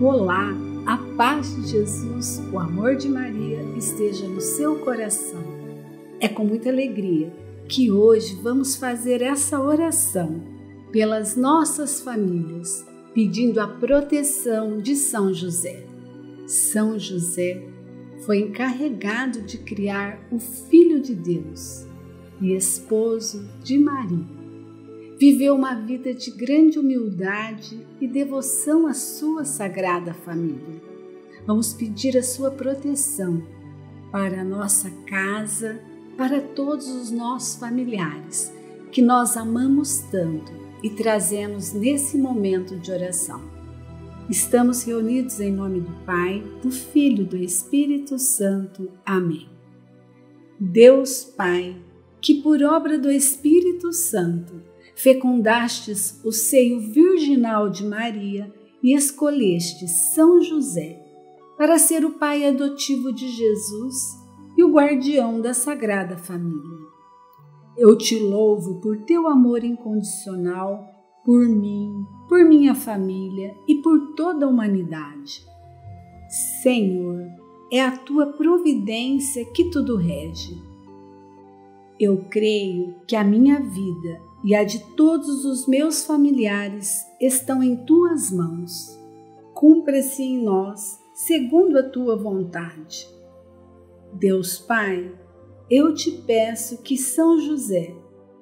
Olá, a paz de Jesus, o amor de Maria esteja no seu coração. É com muita alegria que hoje vamos fazer essa oração pelas nossas famílias, pedindo a proteção de São José. São José foi encarregado de criar o Filho de Deus e esposo de Maria viveu uma vida de grande humildade e devoção à sua sagrada família. Vamos pedir a sua proteção para a nossa casa, para todos os nossos familiares que nós amamos tanto e trazemos nesse momento de oração. Estamos reunidos em nome do Pai, do Filho e do Espírito Santo. Amém. Deus Pai, que por obra do Espírito Santo fecundastes o seio virginal de Maria e escolheste São José para ser o pai adotivo de Jesus e o guardião da Sagrada Família. Eu te louvo por teu amor incondicional por mim, por minha família e por toda a humanidade. Senhor, é a tua providência que tudo rege. Eu creio que a minha vida e a de todos os meus familiares estão em tuas mãos. Cumpra-se em nós segundo a tua vontade. Deus Pai, eu te peço que São José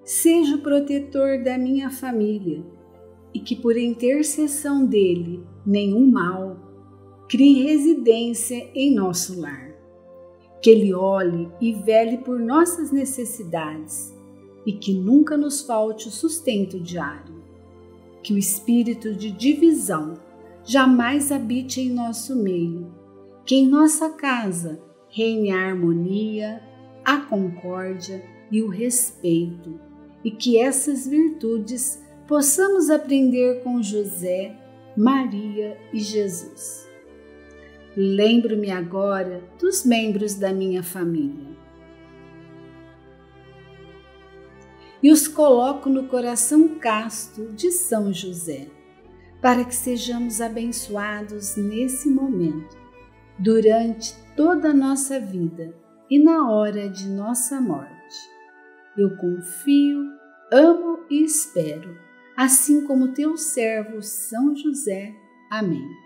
seja o protetor da minha família e que por intercessão dele nenhum mal crie residência em nosso lar. Que ele olhe e vele por nossas necessidades e que nunca nos falte o sustento diário. Que o espírito de divisão jamais habite em nosso meio, que em nossa casa reine a harmonia, a concórdia e o respeito, e que essas virtudes possamos aprender com José, Maria e Jesus. Lembro-me agora dos membros da minha família e os coloco no coração casto de São José, para que sejamos abençoados nesse momento, durante toda a nossa vida e na hora de nossa morte. Eu confio, amo e espero, assim como teu servo São José. Amém.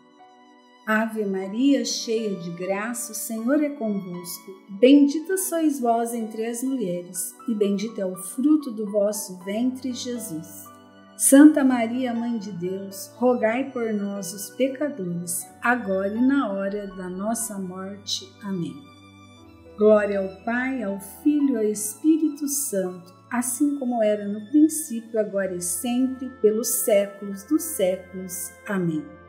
Ave Maria, cheia de graça, o Senhor é convosco. Bendita sois vós entre as mulheres, e bendito é o fruto do vosso ventre, Jesus. Santa Maria, Mãe de Deus, rogai por nós, os pecadores, agora e na hora da nossa morte. Amém. Glória ao Pai, ao Filho e ao Espírito Santo, assim como era no princípio, agora e sempre, pelos séculos dos séculos. Amém.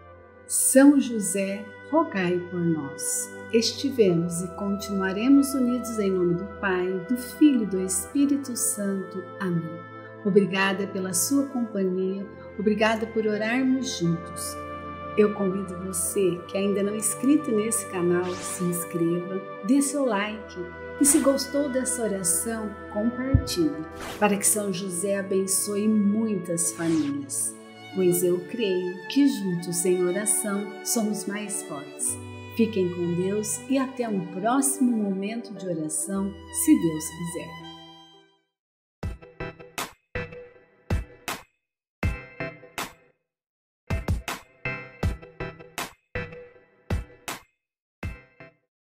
São José, rogai por nós. Estivemos e continuaremos unidos em nome do Pai, do Filho e do Espírito Santo. Amém. Obrigada pela sua companhia, obrigada por orarmos juntos. Eu convido você que ainda não é inscrito nesse canal, se inscreva, dê seu like e se gostou dessa oração, compartilhe para que São José abençoe muitas famílias pois eu creio que juntos em oração somos mais fortes. Fiquem com Deus e até um próximo momento de oração, se Deus quiser.